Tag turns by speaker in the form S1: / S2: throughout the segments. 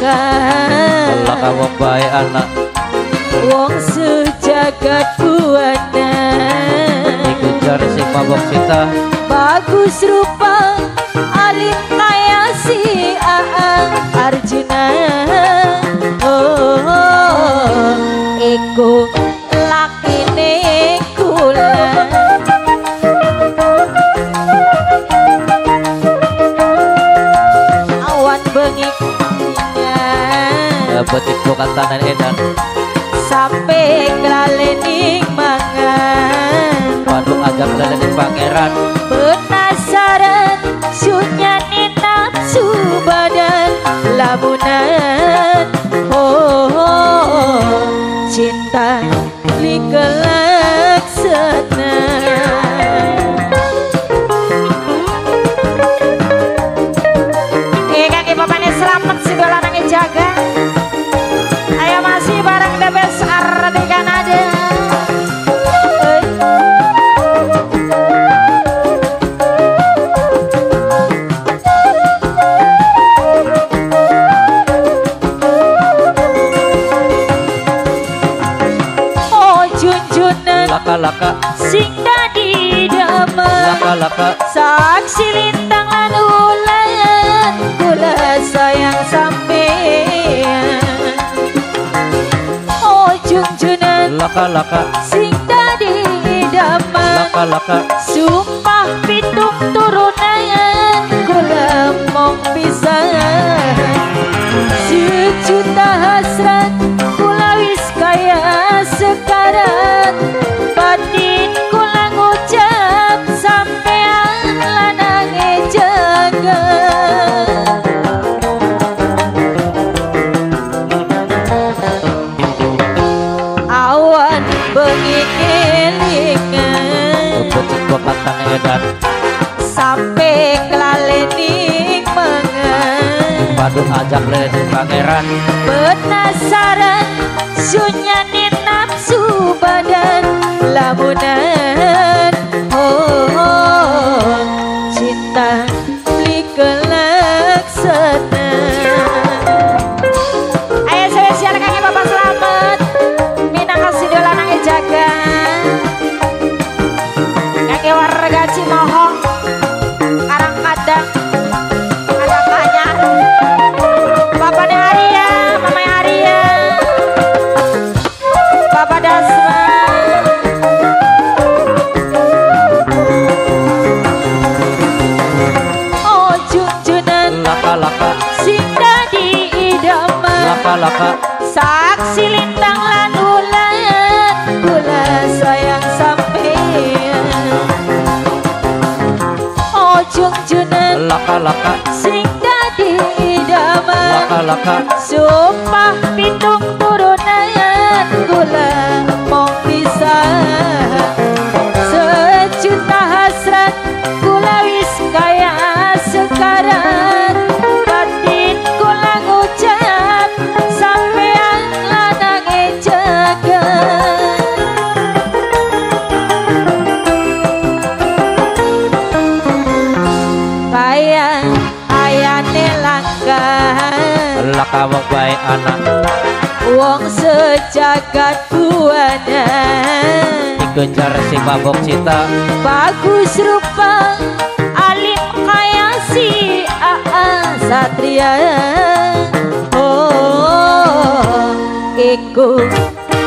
S1: belakang belakang baik anak.
S2: Wong sejagat buana.
S1: Iku jare mabok cita
S2: bagus rupa alim kaya si aang arjun
S1: Betik bukan tanah edan
S2: sampai kelalening junjunan
S1: Laka-laka.
S2: Sing dadi damai
S1: Laka-laka.
S2: Saksi lintang lan ulan Kula sayang sampean. Oh junjunan.
S1: Laka-laka.
S2: Sing dadi damai
S1: Laka-laka.
S2: Sumpah pitung turunan Kula mong pisah Sejuta hasrat Kula wis kaya sekarang
S1: bukan tanah edan
S2: sampai kelalening mangan
S1: Waduh ajak lelaki pangeran.
S2: Penasaran sunyani nafsu badan. Lamunan Saksi lintang lan ulan Kula sayang sampean Oh junjunan
S1: Laka-laka.
S2: sing dadi idaman
S1: Laka-laka.
S2: Sumpah pitung turunan Kula
S1: kamu baik anak.
S2: Wong sejagat buana.
S1: Dikenjar si mabok cinta
S2: Bagus rupa Alim kaya si Aa Satria. Oh Iku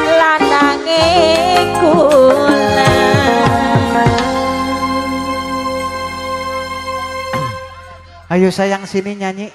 S2: lanange kula.
S3: Ayo sayang sini nyanyi.